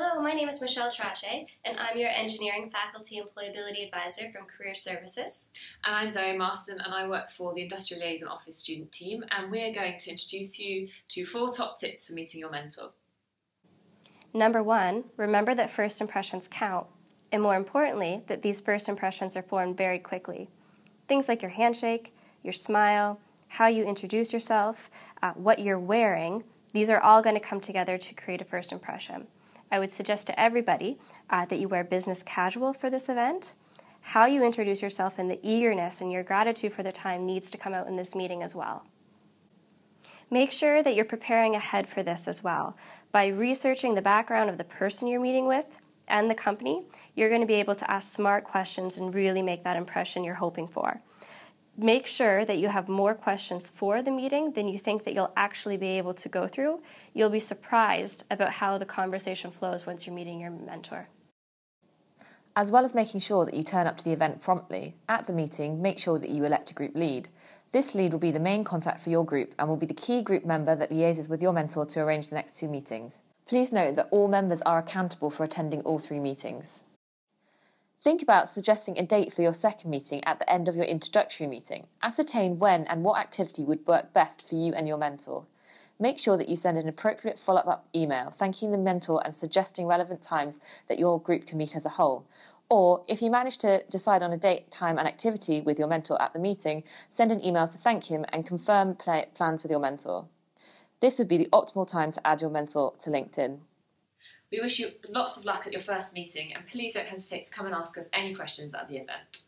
Hello, my name is Michelle Trache, and I'm your Engineering Faculty Employability Advisor from Career Services. And I'm Zoe Marston, and I work for the Industrial Liaison Office student team, and we're going to introduce you to four top tips for meeting your mentor. Number one, remember that first impressions count, and more importantly, that these first impressions are formed very quickly. Things like your handshake, your smile, how you introduce yourself, uh, what you're wearing, these are all going to come together to create a first impression. I would suggest to everybody uh, that you wear business casual for this event. How you introduce yourself and the eagerness and your gratitude for the time needs to come out in this meeting as well. Make sure that you're preparing ahead for this as well. By researching the background of the person you're meeting with and the company, you're going to be able to ask smart questions and really make that impression you're hoping for make sure that you have more questions for the meeting than you think that you'll actually be able to go through. You'll be surprised about how the conversation flows once you're meeting your mentor. As well as making sure that you turn up to the event promptly, at the meeting, make sure that you elect a group lead. This lead will be the main contact for your group and will be the key group member that liaises with your mentor to arrange the next two meetings. Please note that all members are accountable for attending all three meetings. Think about suggesting a date for your second meeting at the end of your introductory meeting. Ascertain when and what activity would work best for you and your mentor. Make sure that you send an appropriate follow up email thanking the mentor and suggesting relevant times that your group can meet as a whole. Or, if you manage to decide on a date, time, and activity with your mentor at the meeting, send an email to thank him and confirm plans with your mentor. This would be the optimal time to add your mentor to LinkedIn. We wish you lots of luck at your first meeting and please don't hesitate to come and ask us any questions at the event.